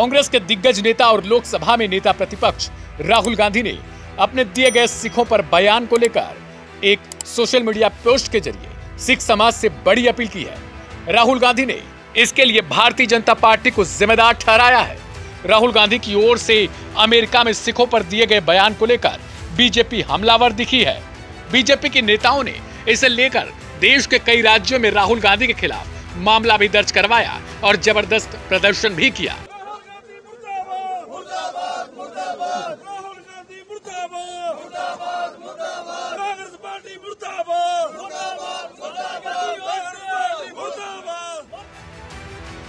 कांग्रेस के दिग्गज नेता और लोकसभा में नेता प्रतिपक्ष राहुल गांधी ने अपने दिए गए सिखों पर बयान को लेकर एक सोशल मीडिया पोस्ट के ज़रिए सिख समाज से बड़ी अपील की है। राहुल गांधी ने इसके लिए भारतीय जनता पार्टी को जिम्मेदार ठहराया है। राहुल गांधी की ओर से अमेरिका में सिखों पर दिए गए बयान को लेकर बीजेपी हमलावर दिखी है। बीजेपी के नेताओं ने इसे लेकर देश के कई राज्यों में राहुल गांधी के खिलाफ मामला भी दर्ज करवाया और ज़बरदस्त प्रदर्शन भी किया।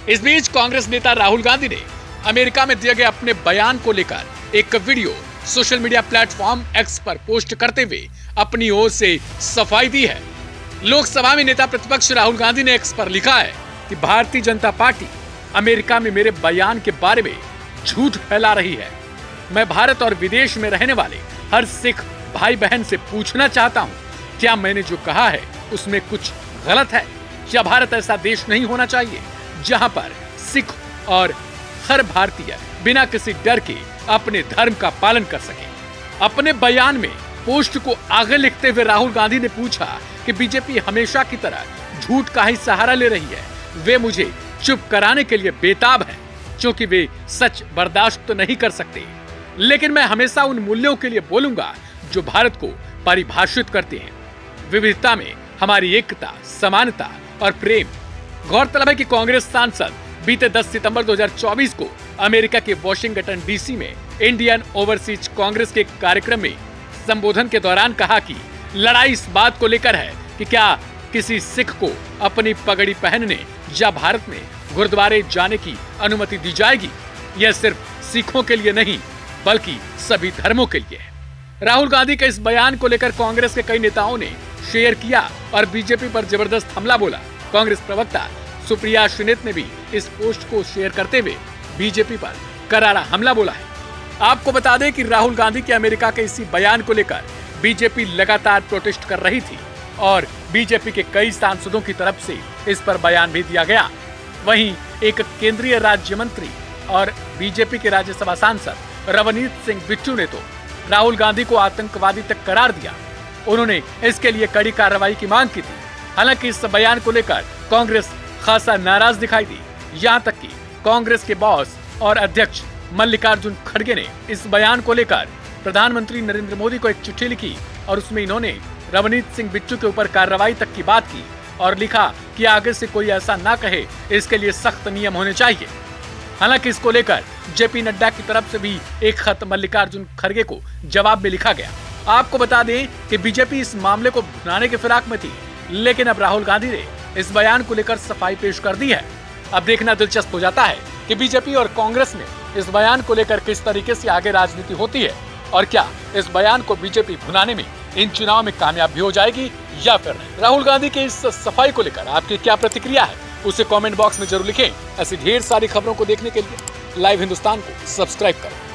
इस बीच कांग्रेस नेता राहुल गांधी ने अमेरिका में दिए गए अपने बयान को लेकर एक video social media platform X पर पोस्ट करते हुए अपनी ओर से सफ़ाई दी है। लोकसभा में नेता प्रतिपक्ष राहुल गांधी ने एक्स पर लिखा है कि भारतीय जनता पार्टी अमेरिका में मेरे बयान के बारे में झूठ फैला रही है। मैं भारत और विदेश में रहने वाले हर सिख भाई बहन से पूछना चाहता हूँ, क्या मैंने जो कहा है उसमें कुछ गलत है? क्या भारत ऐसा देश नहीं होना चाहिए? जहाँ पर सिख और हर भारतीय बिना किसी डर के अपने धर्म का पालन कर सके। अपने बयान में पोस्ट को आगे लिखते हुए राहुल गांधी ने पूछा कि बीजेपी हमेशा की तरह झूठ का ही सहारा ले रही है। वे मुझे चुप कराने के लिए बेताब हैं, क्योंकि वे सच बर्दाश्त तो नहीं कर सकते। लेकिन मैं हमेशा उन मूल्यों के लिए बोलूँगा जो भारत को परिभाषित करते हैं। विविधता में हमारी एकता, समानता और प्रेम गौरतलब है कि कांग्रेस सांसद बीते 10 सितंबर 2024 को अमेरिका के वॉशिंगटन डीसी में इंडियन ओवरसीज कांग्रेस के कार्यक्रम में संबोधन के दौरान कहा कि लड़ाई इस बात को लेकर है कि क्या किसी सिख को अपनी पगड़ी पहनने या भारत में गुरुद्वारे जाने की अनुमति दी जाएगी, यह सिर्फ़ सिखों के लिए नहीं, बल्कि सभी धर्मों के लिए राहुल गांधी के इस बयान को लेकर कांग्रेस के कई नेताओं ने शेयर किया और बीजेपी पर ज़बरदस्त हमला बोला। कांग्रेस प्रवक्ता सुप्रिया श्रीनेत ने भी इस पोस्ट को शेयर करते हुए बीजेपी पर करारा हमला बोला है। आपको बता दें कि राहुल गांधी के अमेरिका के इसी बयान को लेकर बीजेपी लगातार प्रोटेस्ट कर रही थी और बीजेपी के कई सांसदों की तरफ़ से इस पर बयान भी दिया गया। वहीं एक केंद्रीय राज्य मंत्री और बीजेपी के राज्यसभा सांसद रवनीत सिंह बिट्टू ने तो राहुल गांधी को आतंकवादी तक करार दिया। उन्होंने इसके लिए कड़ी कार्रवाई की मांग की थी। हालाँकि इस बयान को लेकर कांग्रेस खासा नाराज़ दिखाई दी। यहाँ तक कि कांग्रेस के बॉस और अध्यक्ष मल्लिकार्जुन खड़गे ने इस बयान को लेकर प्रधानमंत्री नरेंद्र मोदी को एक चिट्ठी लिखी और उसमें इन्होंने रवनीत सिंह बिट्टू के ऊपर कार्रवाई तक की बात की और लिखा कि आगे से कोई ऐसा ना कहे, इसके लिए सख्त नियम होने चाहिए। हालाँकि इसको लेकर जेपी नड्डा की तरफ़ से भी एक खत मल्लिकार्जुन खड़गे को जवाब में लिखा गया। आपको बता दें कि बीजेपी इस मामले को भुनाने के फिराक में थी। लेकिन अब राहुल गांधी ने इस बयान को लेकर सफ़ाई पेश कर दी है। अब देखना दिलचस्प हो जाता है कि बीजेपी और कांग्रेस में इस बयान को लेकर किस तरीके से आगे राजनीति होती है और क्या इस बयान को बीजेपी भुनाने में इन चुनाव में कामयाब भी हो जाएगी या फिर राहुल गांधी के इस सफ़ाई को लेकर आपकी क्या प्रतिक्रिया है, उसे कमेंट बॉक्स में ज़रूर लिखें। ऐसी ढेर सारी खबरों को देखने के लिए लाइव हिंदुस्तान को सब्सक्राइब करें।